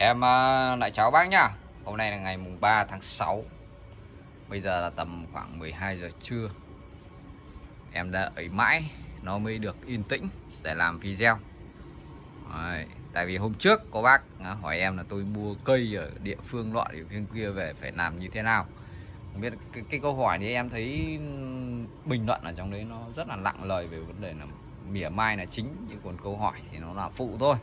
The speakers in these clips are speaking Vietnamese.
Em à, lại chào bác nhá. Hôm nay là ngày mùng 3 tháng 6 Bây giờ là tầm khoảng 12 giờ trưa. Em đã ấy mãi Nó mới được yên tĩnh Để làm video. Đấy, Tại vì hôm trước có bác à, hỏi em là tôi mua cây ở địa phương loại địa phương kia về phải làm như thế nào. Không biết cái, cái câu hỏi thì em thấy bình luận ở trong đấy nó rất là nặng lời về vấn đề là mỉa mai là chính nhưng còn câu hỏi thì nó là phụ thôi.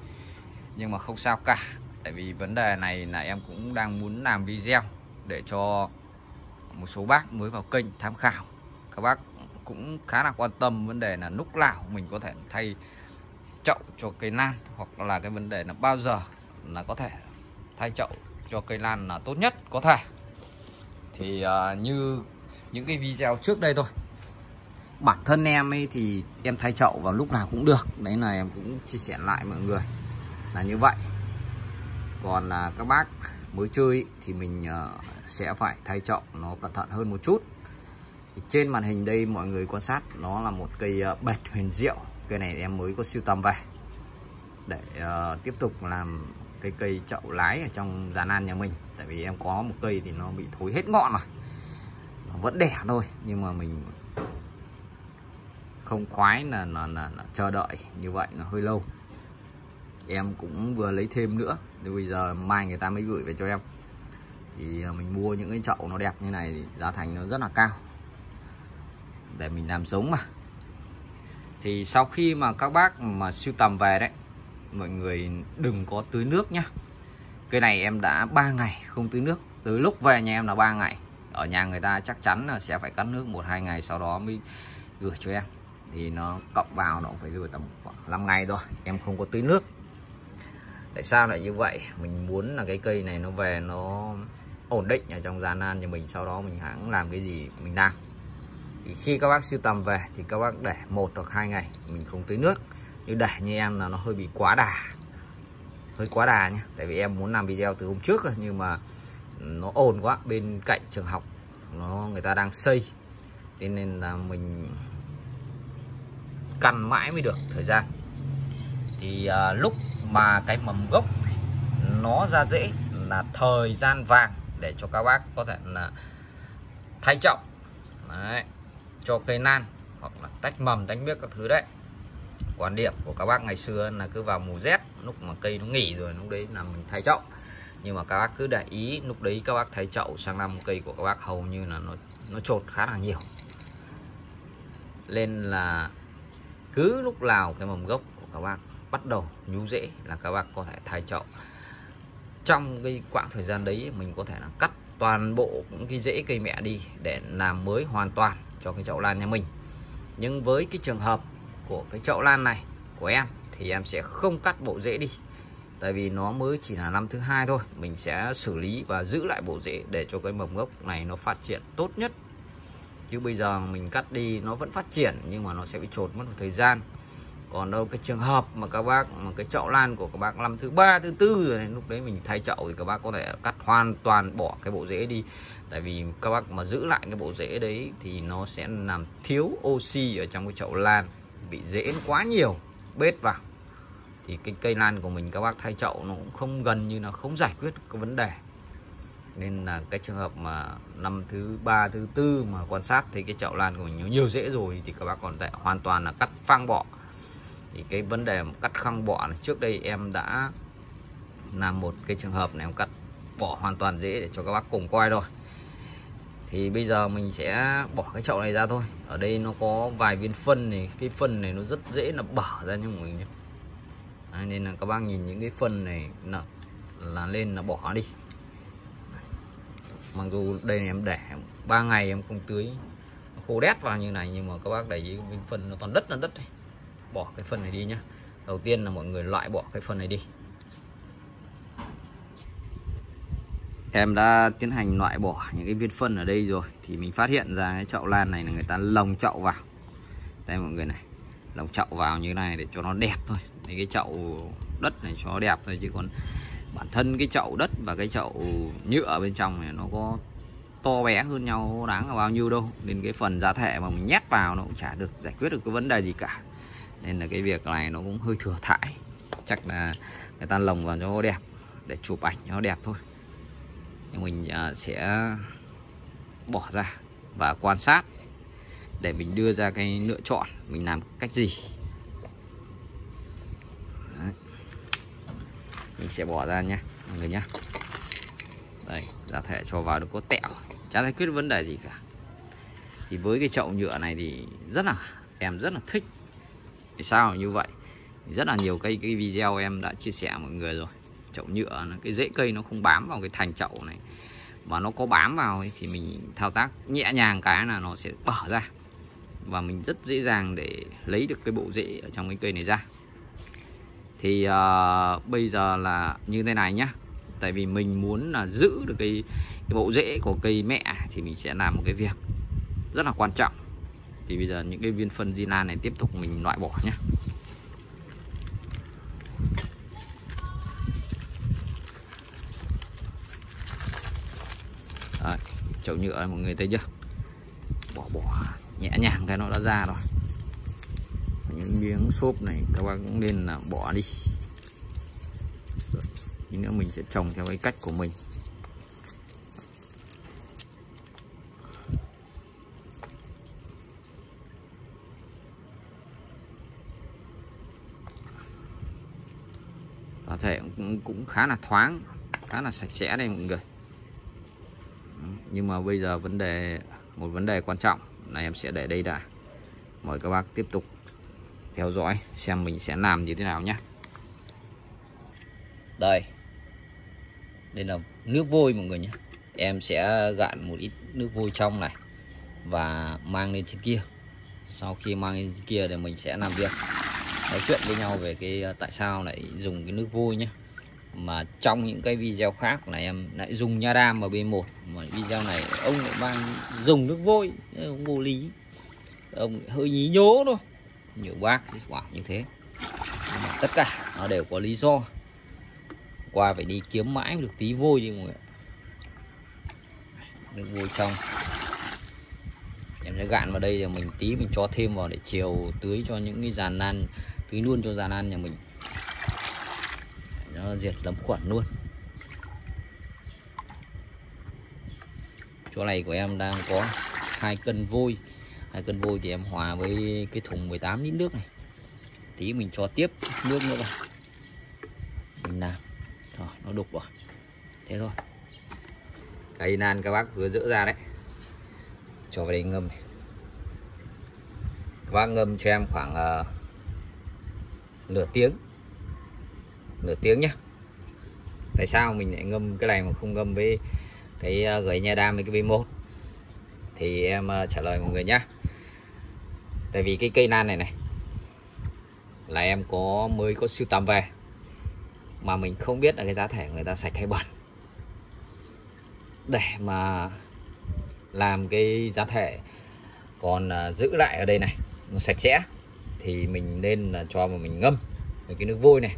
Nhưng mà không sao cả tại vì vấn đề này là em cũng đang muốn làm video để cho một số bác mới vào kênh tham khảo. Các bác cũng khá là quan tâm vấn đề là lúc nào mình có thể thay chậu cho cây lan hoặc là cái vấn đề là bao giờ là có thể thay chậu cho cây lan là tốt nhất có thể. Thì uh, như những cái video trước đây thôi. Bản thân em ấy thì em thay chậu vào lúc nào cũng được. Đấy là em cũng chia sẻ lại mọi người là như vậy còn là các bác mới chơi thì mình à, sẽ phải thay chậu nó cẩn thận hơn một chút. Thì trên màn hình đây mọi người quan sát nó là một cây à, bạch bệt huyền diệu. Cây này em mới có siêu tầm về. Để à, tiếp tục làm cái cây chậu lái ở trong giàn nan nhà mình. Tại vì em có một cây thì nó bị thối hết ngọn rồi. Nó vẫn đẻ thôi nhưng mà mình không khoái là, là, là, là chờ đợi như vậy nó hơi lâu em cũng vừa lấy thêm nữa. Thì bây giờ mai người ta mới gửi về cho em. Thì à, mình mua những cái chậu nó đẹp như này thì giá thành nó rất là cao. Để mình làm giống mà. Thì sau khi mà các bác mà siêu tầm về đấy, mọi người đừng có tưới nước nhá. Cây này em đã 3 ngày không tưới nước. Từ lúc về nhà em là 3 ngày. Ở nhà người ta chắc chắn là sẽ phải cắt nước một hai ngày sau đó mới gửi cho em. Thì nó cộng vào nó cũng phải rơi tầm khoảng 5 ngày thôi. Em không có tưới nước tại sao lại như vậy? Mình muốn là cái cây này nó về nó ổn định ở trong gian nan cho mình sau đó mình hãng làm cái gì mình làm thì khi các bác siêu tầm về thì các bác để một hoặc hai ngày mình không tưới nước. Như để như em là nó hơi bị quá đà. Hơi quá đà nhé tại vì em muốn làm video từ hôm trước rồi nhưng mà nó ồn quá bên cạnh trường học nó người ta đang xây. Thế nên là mình cằn mãi mới được thời gian. Thì à, lúc mà cái mầm gốc nó ra dễ là thời gian vàng để cho các bác có thể là thay trọng. Đấy, cho cây nan hoặc là tách mầm tách biết các thứ đấy. Quan điểm của các bác ngày xưa là cứ vào mùa rét lúc mà cây nó nghỉ rồi lúc đấy là mình thay chậu nhưng mà các bác cứ để ý lúc đấy các bác thay chậu sang năm cây của các bác hầu như là nó nó trột khá là nhiều. Nên là cứ lúc nào cái mầm gốc của các bác bắt đầu nhú rễ là các bác có thể thay chậu. Trong cái quãng thời gian đấy, mình có thể là cắt toàn bộ những cái rễ cây mẹ đi để làm mới hoàn toàn cho cái chậu lan nhà mình. Nhưng với cái trường hợp của cái chậu lan này của em thì em sẽ không cắt bộ rễ đi, tại vì nó mới chỉ là năm thứ hai thôi. Mình sẽ xử lý và giữ lại bộ rễ để cho cái mầm gốc này nó phát triển tốt nhất. Chứ bây giờ mình cắt đi nó vẫn phát triển, nhưng mà nó sẽ bị trột mất một thời gian còn đâu cái trường hợp mà các bác mà cái chậu lan của các bác năm thứ ba thứ tư rồi này, lúc đấy mình thay chậu thì các bác có thể cắt hoàn toàn bỏ cái bộ rễ đi. Tại vì các bác mà giữ lại cái bộ rễ đấy thì nó sẽ làm thiếu oxy ở trong cái chậu lan bị rễ quá nhiều bết vào. Thì cái cây lan của mình các bác thay chậu nó cũng không gần như là không giải quyết cái vấn đề. Nên là cái trường hợp mà năm thứ ba thứ tư mà quan sát thấy cái chậu lan của mình nhiều rễ rồi thì các bác còn tại hoàn toàn là cắt phang bỏ thì cái vấn đề cắt khăng bọ này, trước đây em đã làm một cái trường hợp này em cắt bỏ hoàn toàn dễ để cho các bác cùng coi rồi thì bây giờ mình sẽ bỏ cái chậu này ra thôi. Ở đây nó có vài viên phân này cái phân này nó rất dễ là bở ra như mình Đấy, nên là các bác nhìn những cái phân này là, là lên là bỏ đi. Mặc dù đây này em để ba ngày em không tưới khô đét vào như này nhưng mà các bác để ý viên phân nó toàn đất là đất này bỏ cái phần này đi nhé. đầu tiên là mọi người loại bỏ cái phần này đi. Em đã tiến hành loại bỏ những cái viên phân ở đây rồi. Thì mình phát hiện ra cái chậu lan này là người ta lồng chậu vào. Đây mọi người này. Lồng chậu vào như này để cho nó đẹp thôi. Đấy, cái chậu đất này cho nó đẹp thôi. Chứ còn bản thân cái chậu đất và cái chậu nhựa bên trong này nó có to bé hơn nhau đáng là bao nhiêu đâu. Nên cái phần giá thể mà mình nhét vào nó cũng chả được giải quyết được cái vấn đề gì cả nên là cái việc này nó cũng hơi thừa thải chắc là người ta lồng vào cho nó đẹp, để chụp ảnh nó đẹp thôi. Nhưng mình à, sẽ bỏ ra và quan sát để mình đưa ra cái lựa chọn mình làm cách gì. Đấy. mình sẽ bỏ ra nhé mọi người nhé đây, giả thể cho vào được có tẹo, chả giải quyết vấn đề gì cả. Thì với cái chậu nhựa này thì rất là, em rất là thích. Tại sao? Như vậy. Rất là nhiều cây cái video em đã chia sẻ mọi người rồi. Chậu nhựa cái rễ cây nó không bám vào cái thành chậu này. Mà nó có bám vào thì mình thao tác nhẹ nhàng cái là nó sẽ bở ra. Và mình rất dễ dàng để lấy được cái bộ rễ ở trong cái cây này ra. Thì uh, bây giờ là như thế này nhá. Tại vì mình muốn là giữ được cái, cái bộ rễ của cây mẹ thì mình sẽ làm một cái việc rất là quan trọng thì bây giờ những cái viên phân di lan này tiếp tục mình loại bỏ nhé Đấy, chậu nhựa mọi người thấy chưa? Bỏ bỏ nhẹ nhàng cái nó đã ra rồi. Những miếng xốp này các bác cũng nên là bỏ đi. Tí nữa mình sẽ trồng theo cái cách của mình có thể cũng, cũng khá là thoáng khá là sạch sẽ đây mọi người. Nhưng mà bây giờ vấn đề một vấn đề quan trọng là em sẽ để đây đã. Mời các bác tiếp tục theo dõi xem mình sẽ làm như thế nào nhé. Đây. Đây là nước vôi mọi người nhé. Em sẽ gạn một ít nước vôi trong này và mang lên trên kia. Sau khi mang lên trên kia thì mình sẽ làm việc nói chuyện với nhau về cái ờ, tại sao lại dùng cái nước vôi nhé mà trong những cái video khác là em lại dùng nha đam ở B1 mà video này ông lại mang dùng nước vôi ông vô lý. Ông hơi nhí nhố thôi. Nhiều bác sẽ như thế. Mà tất cả nó đều có lý do. Qua phải đi kiếm mãi được tí vôi đi mọi người nước vôi trong. Em sẽ gạn vào đây rồi mình tí mình cho thêm vào để chiều tưới cho những cái giàn nan tưới luôn cho giàn lan nhà mình. Nó diệt lấm khuẩn luôn. Chỗ này của em đang có hai cân vôi. Hai cân vôi thì em hòa với cái thùng 18 lít nước này. Tí mình cho tiếp nước nữa vào. Mình làm. Rồi nó đục rồi. Thế thôi. Cây nan các bác vừa dỡ ra đấy. Cho vào đây ngâm này. các bác ngâm cho em khoảng uh, nửa tiếng. Nửa tiếng nhé tại sao mình lại ngâm cái này mà không ngâm với cái ờ, gửi nha đam với cái V1 thì em ờ, trả lời mọi người nhé tại vì cái cây nan này này, là em có, mới có sưu tầm về, mà mình không biết là cái giá thể người ta sạch hay bẩn. Để mà làm cái giá thể còn ờ, giữ lại ở đây này, nó sạch sẽ thì mình nên là cho mà mình ngâm với cái nước vôi này,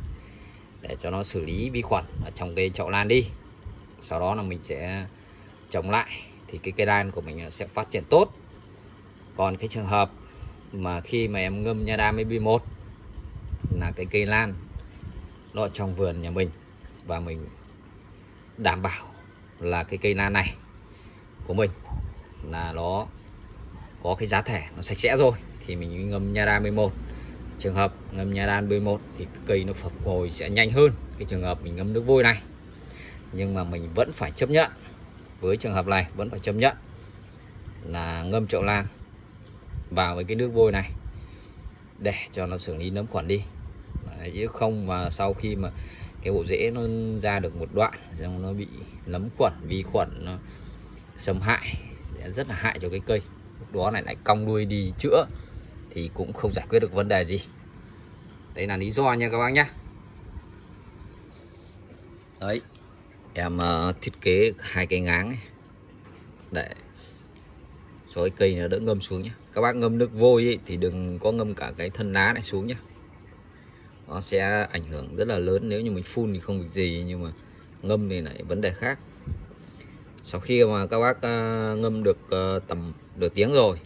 để cho nó xử lý vi khuẩn ở trong cái chậu lan đi. Sau đó là mình sẽ trồng lại, thì cái cây lan của mình sẽ phát triển tốt. Còn cái trường hợp mà khi mà em ngâm nha đam B1 là cái cây lan nó trong vườn nhà mình, và mình đảm bảo là cái cây lan này của mình là nó có cái giá thể nó sạch sẽ rồi thì mình ngâm nha đam 11 trường hợp ngâm nha đan 11 thì cây nó phục hồi sẽ nhanh hơn cái trường hợp mình ngâm nước vôi này. Nhưng mà mình vẫn phải chấp nhận với trường hợp này vẫn phải chấp nhận là ngâm chậu lan vào với cái nước vôi này để cho nó xử lý nấm khuẩn đi. Đấy, chứ không mà sau khi mà cái bộ rễ nó ra được một đoạn xong nó bị nấm khuẩn vi khuẩn nó xâm hại sẽ rất là hại cho cái cây. Lúc đó này lại cong đuôi đi chữa thì cũng không giải quyết được vấn đề gì. Đấy là lý do nha các bác nhé đấy em ờ, thiết kế hai cây ngáng này. Để cho cái cây nó đỡ ngâm xuống nhé các bác ngâm nước vôi ấy, thì đừng có ngâm cả cái thân lá này xuống nhé nó sẽ ảnh hưởng rất là lớn nếu như mình phun thì không việc gì nhưng mà ngâm thì lại vấn đề khác. Sau khi mà các bác ờ, ngâm được ờ, tầm nửa tiếng rồi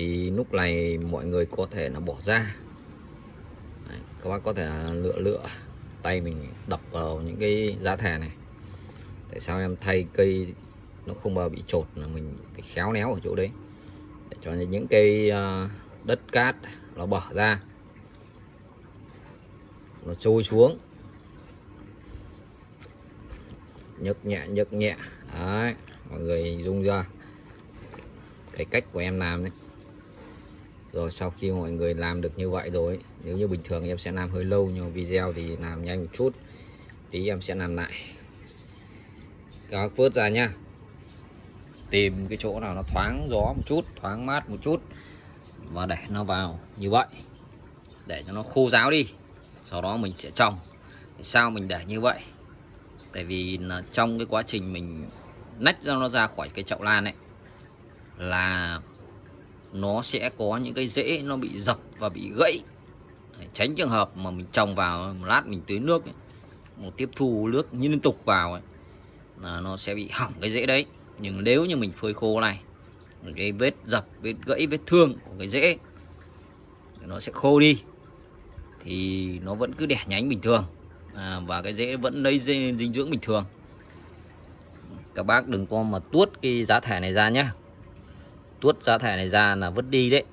thì lúc này mọi người có thể là bỏ ra. Đấy, các bác có thể là lựa lựa tay mình đập vào những cái giá thẻ này. Tại sao em thay cây nó không bao bị trột là mình phải khéo léo ở chỗ đấy. Để cho những cây à, đất cát nó bỏ ra. Nó trôi xuống. Nhấc nhẹ nhấc nhẹ. Đấy mọi người dung ra. Cái cách của em làm đấy rồi sau khi mọi người làm được như vậy rồi, nếu như bình thường em sẽ làm hơi lâu, nhưng video thì làm nhanh một chút, tí em sẽ làm lại. Các vớt ra nhá. Tìm cái chỗ nào nó thoáng gió một chút, thoáng mát một chút, và để nó vào như vậy. Để cho nó khô ráo đi, sau đó mình sẽ trồng. Sao mình để như vậy? Tại vì là trong cái quá trình mình nách ra nó ra khỏi cái chậu lan ấy, là nó sẽ có những cái rễ nó bị dập và bị gãy. Tránh trường hợp mà mình trồng vào một lát mình tưới nước ấy, một tiếp thu nước liên tục vào ấy, là nó sẽ bị hỏng cái rễ đấy. Nhưng nếu như mình phơi khô này cái vết dập vết gãy vết thương của cái rễ nó sẽ khô đi. Thì nó vẫn cứ đẻ nhánh bình thường. À, và cái rễ vẫn lấy dinh dưỡng bình thường. Các bác đừng có mà tuốt cái giá thẻ này ra nhé tuốt giá thẻ này ra là vứt đi đấy.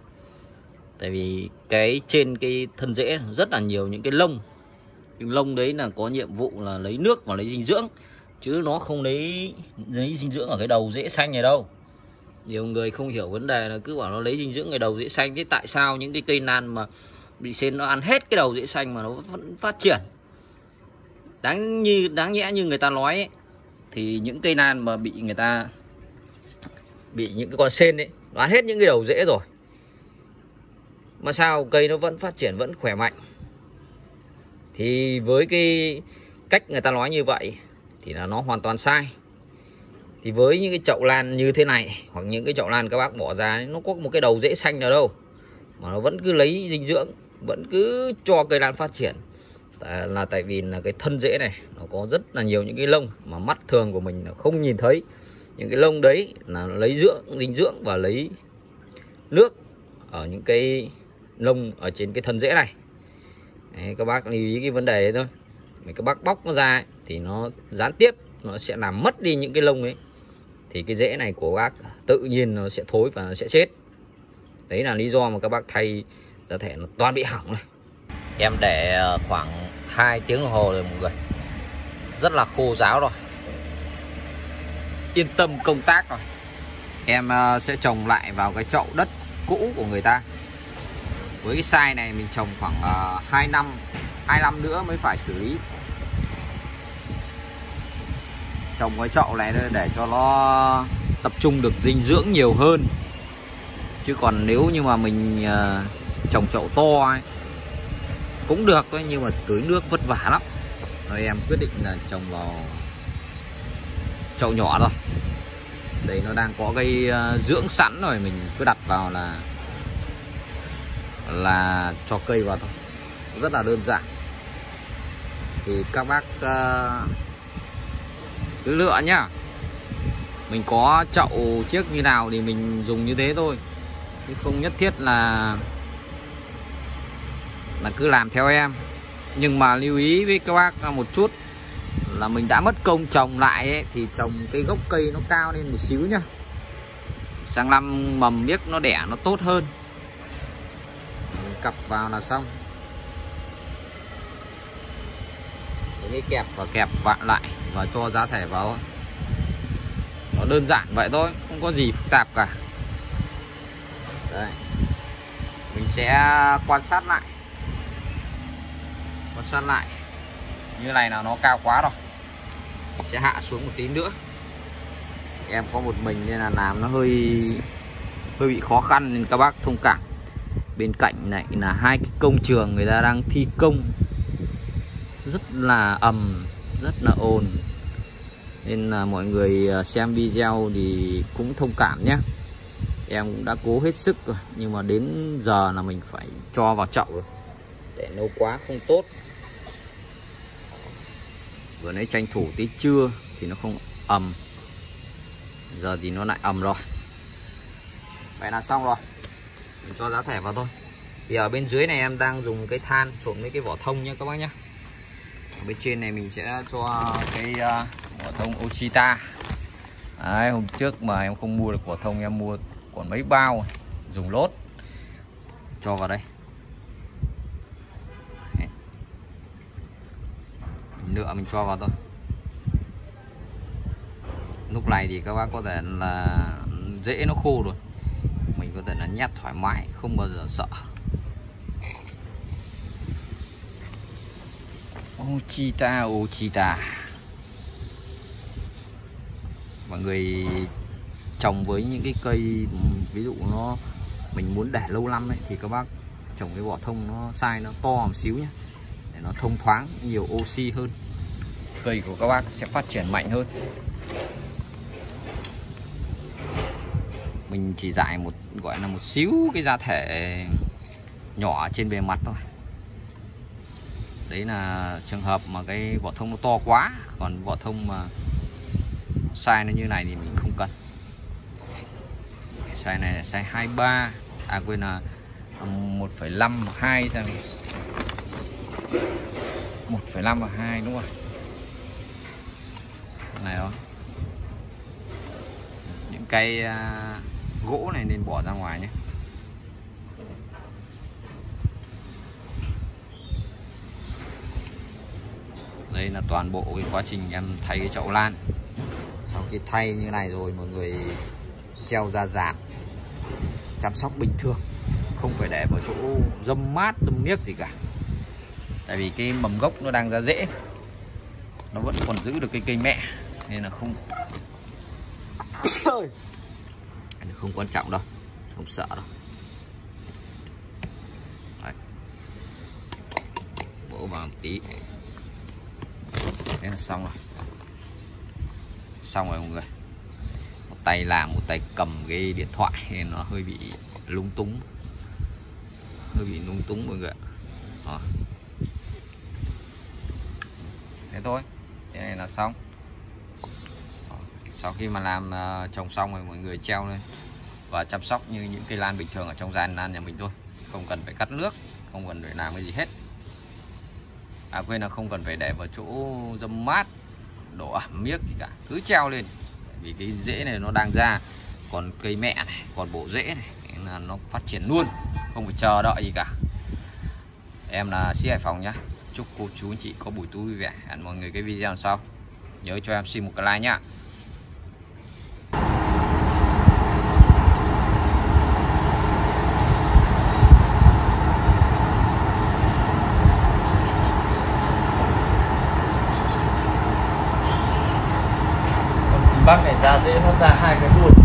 Tại vì cái trên cái thân rễ rất là nhiều những cái lông. Những lông đấy là có nhiệm vụ là lấy nước và lấy dinh dưỡng chứ nó không lấy lấy dinh dưỡng ở cái đầu rễ xanh này đâu. Nhiều người không hiểu vấn đề là cứ bảo nó lấy dinh dưỡng cái đầu rễ xanh thế tại sao những cái cây nan mà bị sen nó ăn hết cái đầu rễ xanh mà nó vẫn phát triển? Đáng như đáng nhẽ như người ta nói ấy, thì những cây nan mà bị người ta bị những cái con sen ấy đoán hết những cái đầu rễ rồi. Mà sao cây nó vẫn phát triển, vẫn khỏe mạnh? Thì với cái cách người ta nói như vậy thì là nó hoàn toàn sai. Thì với những cái chậu lan như thế này, hoặc những cái chậu lan các bác bỏ ra, nó có một cái đầu rễ xanh nào đâu. Mà nó vẫn cứ lấy dinh dưỡng, vẫn cứ cho cây lan phát triển. Là tại vì là cái thân rễ này, nó có rất là nhiều những cái lông mà mắt thường của mình không nhìn thấy những cái lông đấy là lấy dưỡng dinh dưỡng và lấy nước ở những cái lông ở trên cái thân rễ này. Đấy, các bác lưu ý cái vấn đề đấy thôi. Mấy các bác bóc nó ra ấy, thì nó gián tiếp nó sẽ làm mất đi những cái lông ấy. Thì cái rễ này của bác tự nhiên nó sẽ thối và nó sẽ chết. Đấy là lý do mà các bác thay có thể nó toàn bị hỏng này. Em để ờ, khoảng 2 tiếng đồng hồ rồi mọi người. Rất là khô ráo rồi yên tâm công tác rồi. Em ờ, sẽ trồng lại vào cái chậu đất cũ của người ta. Với cái size này mình trồng khoảng ờ, uh, 2 năm 2 năm nữa mới phải xử lý. Trồng cái chậu này để cho nó tập trung được dinh dưỡng nhiều hơn. Chứ còn nếu như mà mình uh, trồng chậu to ấy, cũng được thôi nhưng mà tưới nước vất vả lắm. Rồi em quyết định là trồng vào chậu nhỏ thôi. Đây nó đang có cái ờ, dưỡng sẵn rồi mình cứ đặt vào là là cho cây vào thôi. Rất là đơn giản. Thì các bác uh, cứ lựa nhá. Mình có chậu chiếc như nào thì mình dùng như thế thôi. Chứ không nhất thiết là là cứ làm theo em. Nhưng mà lưu ý với các bác một chút là mình đã mất công trồng lại ấy, thì trồng cái gốc cây nó cao lên một xíu nhá. Sang năm mầm biết nó đẻ nó tốt hơn. Mình cặp vào là xong. Cái kẹp và kẹp vặn lại và cho giá thẻ vào. Nó đơn giản vậy thôi không có gì phức tạp cả. Đây mình sẽ quan sát lại. Quan sát lại. Như này là nó cao quá rồi sẽ hạ xuống một tí nữa. Em có một mình nên là làm nó hơi hơi bị khó khăn nên các bác thông cảm. Bên cạnh này là hai cái công trường người ta đang thi công. Rất là ầm, rất là ồn. Nên là mọi người à, xem video thì cũng thông cảm nhé. Em cũng đã cố hết sức rồi, nhưng mà đến giờ là mình phải cho vào chậu rồi. Để nấu quá không tốt vừa nãy tranh thủ tí trưa thì nó không ầm. Giờ thì nó lại ầm rồi. Vậy là xong rồi. Mình cho giá thẻ vào thôi. Thì ở bên dưới này em đang dùng cái than trộn với cái vỏ thông nhé các bác nhé bên trên này mình sẽ cho cái uh, vỏ thông Ochita Đấy, hôm trước mà em không mua được vỏ thông em mua còn mấy bao. Dùng lốt. Cho vào đây. Lựa mình cho vào thôi. Lúc này thì các bác có thể là dễ nó khô rồi. Mình có thể là nhét thoải mái không bao giờ sợ. Ochita Ochita mọi người trồng với những cái cây ví dụ nó mình muốn để lâu năm ấy, thì các bác trồng cái vỏ thông nó sai nó to một xíu nhé để nó thông thoáng nhiều oxy hơn cây của các bác sẽ phát triển mạnh hơn. Mình chỉ dạy một gọi là một xíu cái da thể nhỏ trên bề mặt thôi. Đấy là trường hợp mà cái vỏ thông nó to quá còn vỏ thông mà size nó như này thì mình không cần. Size này là size 23 à quên là 1,5 2 sao 1,5 và 2 đúng không này đó những cây à, gỗ này nên bỏ ra ngoài nhé. Đây là toàn bộ cái quá trình em thay cái chậu lan. Sau khi thay như này rồi, mọi người treo ra giàn, chăm sóc bình thường. Không phải để vào chỗ dâm mát, dâm niếc gì cả. Tại vì cái mầm gốc nó đang ra rễ nó vẫn còn giữ được cái cây mẹ nên là không không quan trọng đâu. Không sợ đâu. Đấy. bổ vào một tí. Thế là xong rồi. Xong rồi mọi người. Một tay làm một tay cầm cái điện thoại nên nó hơi bị lung túng. Hơi bị lung túng mọi người Đó. thế thôi. Thế này là xong sau khi mà làm ờ, trồng xong rồi mọi người treo lên và chăm sóc như những cây lan bình thường ở trong gian lan nhà mình thôi. Không cần phải cắt nước, không cần phải làm cái gì hết. À quên là không cần phải để vào chỗ dâm mát, độ ẩm miếc gì cả. Cứ treo lên. Vì cái rễ này nó đang ra. Còn cây mẹ này, còn bộ rễ này là nó phát triển luôn. Không phải chờ đợi gì cả. Em là sĩ hải phòng nhá. Chúc cô chú anh chị có buổi tối vui vẻ. Hẹn mọi người cái video sau. Nhớ cho em xin một cái like nhá. Bác này ra dễ nó ra hai cái luôn